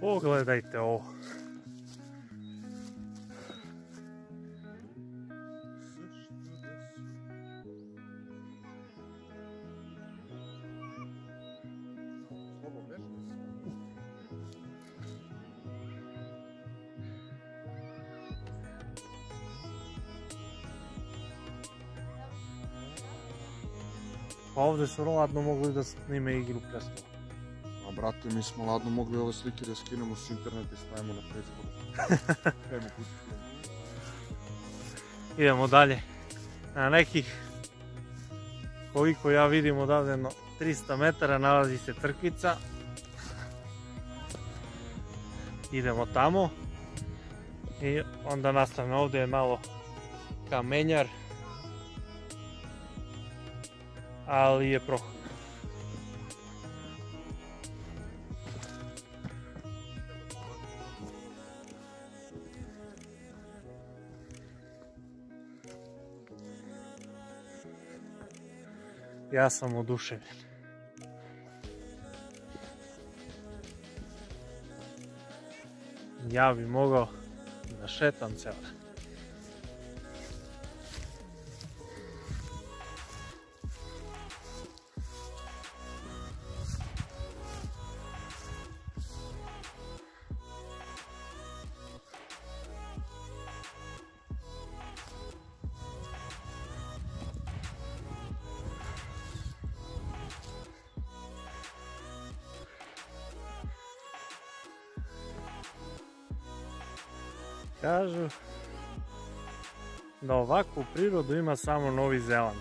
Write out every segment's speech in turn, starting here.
Pogledajte ovo. Pa ovdje su ladno mogli da snime igru prestola. A brate, mi smo ladno mogli ove slike da skinemo s interneta i stavimo na Facebook. Ajmo pustiti. Idemo dalje. Na nekih, koliko ja vidim odavde, no 300 metara nalazi se crkvica. Idemo tamo. I onda nastavno ovdje je malo kamenjar. Ali je prohod. Ja sam oduševljen. Ja bi mogao da šetam ceo Kažu da ovakvu prirodu ima samo Novi Zeland.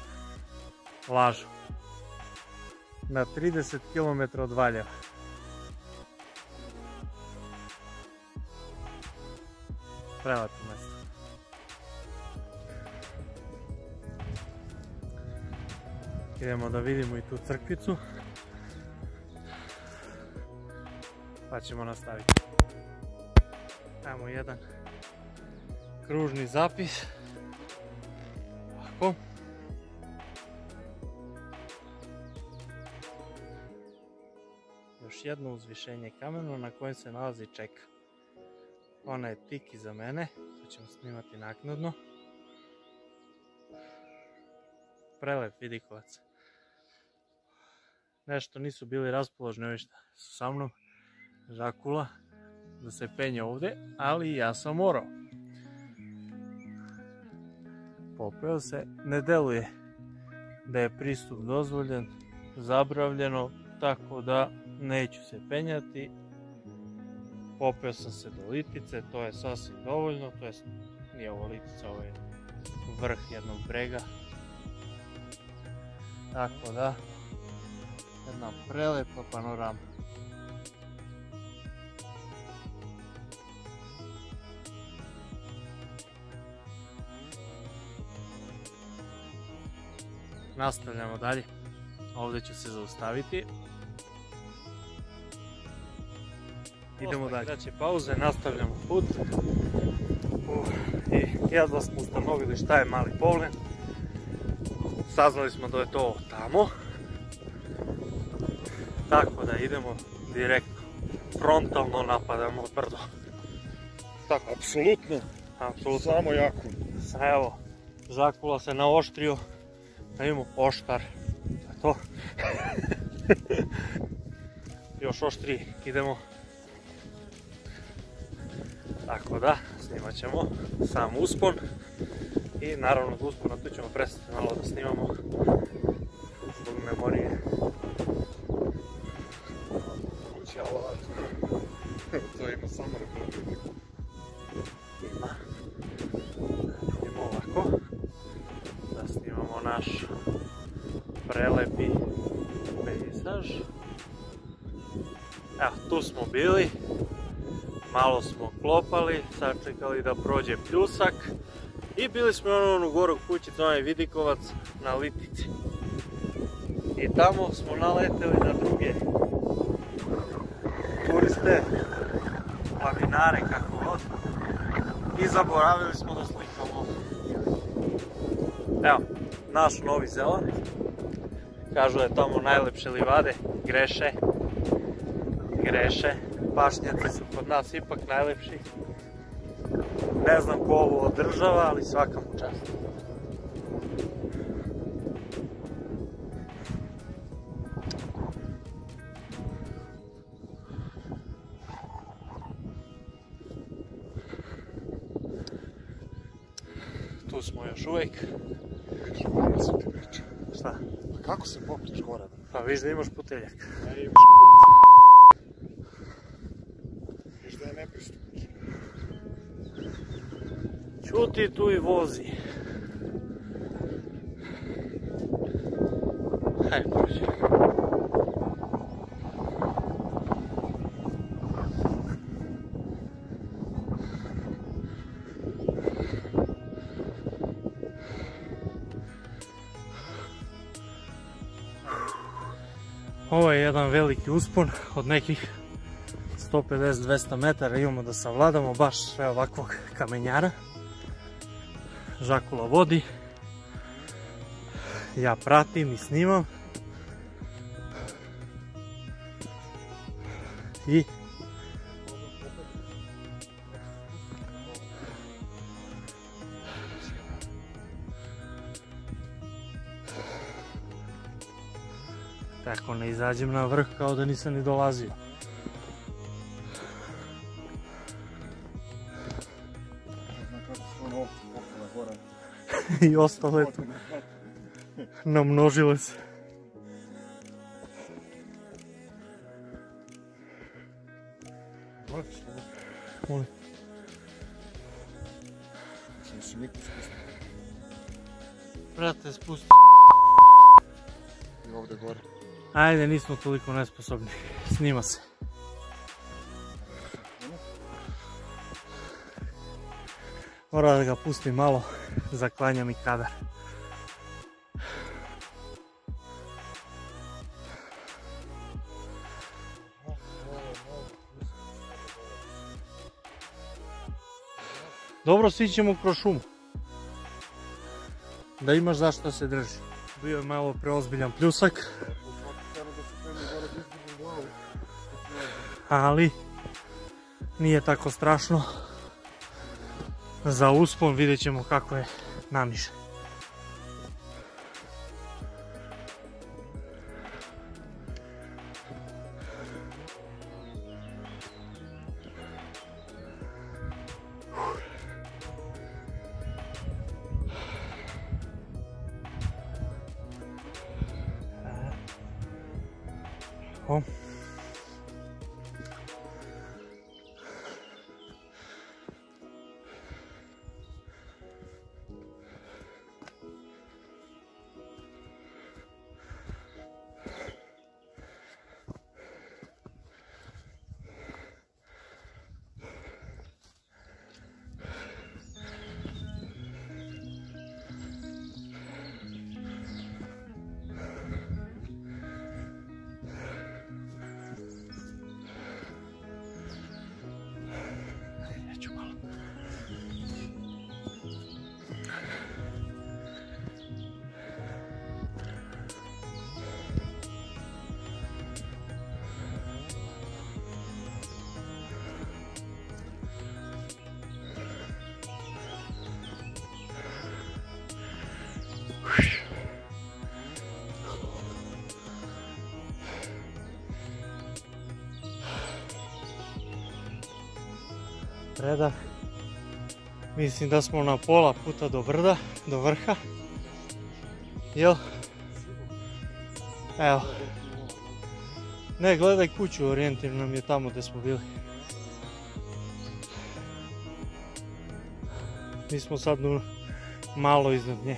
Lažu. Na 30 km od Valjeva. Prelepo mjesto. Idemo da vidimo i tu crkvicu. Pa ćemo nastaviti. Ajmo jedan kružni zapis. Ovako. Još jedno uzvišenje kameno na kojem se nalazi čeka. Ona je tik iza mene, to ćemo snimati naknadno. Prelep vidikovac. Nešto nisu bili raspoložni ovi šta su sa mnom. Žakula da se penje ovdje, ali ja sam morao popeo se, ne deluje da je pristup dozvoljen, zabravljeno, tako da neću se penjati. Popeo sam se do litice, to je sasvim dovoljno, to je nije ovo litica, ovo je vrh jednog brega. Tako da, jedna prelepa panorama. Nastavljamo dalje. Ovdje ću se zaustaviti. Idemo dalje. Znači pauze, nastavljamo put. I jedva smo ustanovili šta je mali povlen. Saznali smo da je to tamo. Tako da idemo direktno. Frontalno napadamo brdo. Tako, apsolutno. Apsolutno. Samo jako. Evo, Žakula se naoštrio da imamo oštar. To. Još oštri idemo. Tako da, snimat ćemo sam uspon. I naravno od uspona tu ćemo prestati malo da snimamo zbog memorije. To ima samo prelepi pejzaž. Evo, tu smo bili. Malo smo klopali, sačekali da prođe pljusak. I bili smo ono onu goru to je Vidikovac na Litici. I tamo smo naleteli na druge turiste, planinare, kako god. I zaboravili smo da slikamo. Evo, naš Novi Zeland. Kažu da je tamo najlepše livade. Greše. Greše. Pašnjaci su kod nas ipak najlepši. Ne znam ko ovo održava, ali svaka mu čast. Tu smo još uvijek. Malo sam ti. Šta? Pa kako se popneš gore? Pa viš da imaš puteljak. Ne imaš. Viš da je nepristupno. Čuti tu i vozi. Ovo je jedan veliki uspon od nekih 150-200 metara imamo da savladamo baš sve ovakvog kamenjara. Žakula vodi. Ja pratim i snimam. I tako ne izađem na vrh kao da nisam ni dolazio. I ostalo je tu. Namnožile se. Molim. Brate, spusti. I ovdje gore. Ajde, nismo toliko nesposobni. Snima se. Mora da ga pustim malo, zaklanja mi kadar. Dobro, svi ćemo kroz šumu. Da imaš zašto se drži. Bio je malo preozbiljan pljusak, ali nije tako strašno. Za uspon vidjet ćemo kako je naniže. O. Predah. Mislim da smo na pola puta do brda, do vrha. Jel? Evo. Ne, gledaj kuću, orijentir nam je tamo gdje smo bili. Mi smo sad malo iznad nje.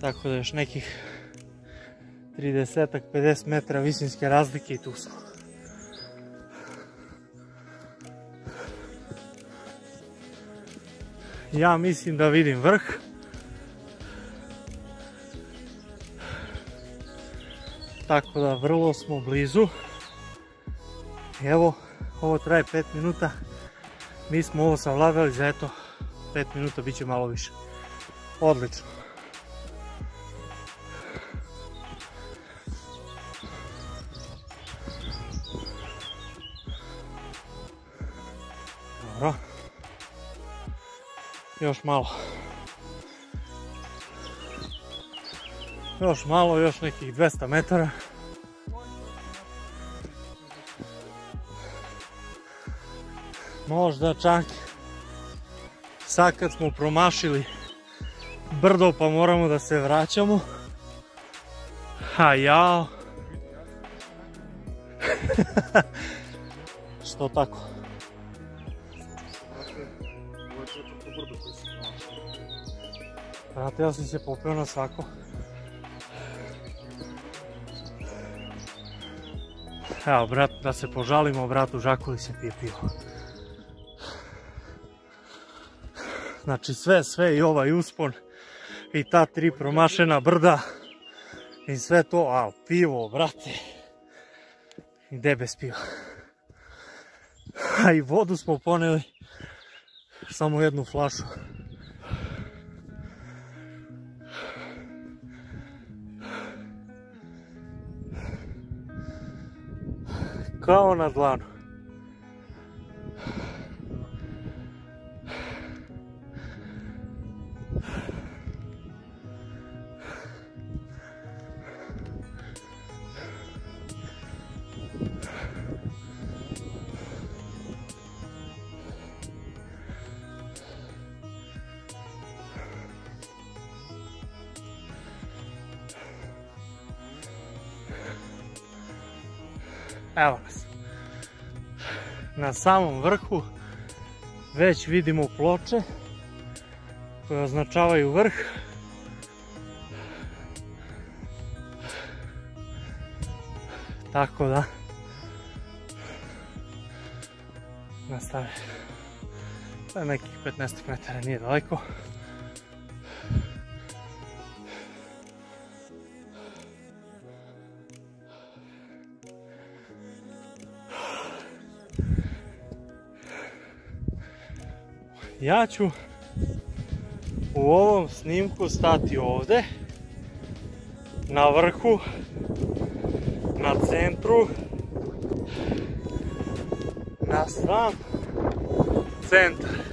Tako da još nekih 30-50 metra visinske razlike i tu smo. Ja mislim da vidim vrh. Tako da vrlo smo blizu. Evo, ovo traje 5 minuta. Mi smo ovo savladali za eto 5 minuta, bit će malo više. Odlično. Još malo. Još malo, još nekih 200 metara. Možda čak sad kad smo promašili brdo pa moramo da se vraćamo. A jao. Što tako? Ja sam se popeo na svako. Evo, brat, da se požalimo, bratu Žakuli se pije pivo. Znači sve, sve i ovaj uspon i ta tri promašena brda i sve to, a pivo, brate, gde bez piva. A i vodu smo poneli, samo jednu flašu. Kao na dlanu. Evo nas. Na samom vrhu već vidimo ploče koje označavaju vrh. Tako da nastave. To je nekih 15 metara, nije daleko. Ja ću u ovom snimku stati ovde, na vrhu, na centru, na sam centar.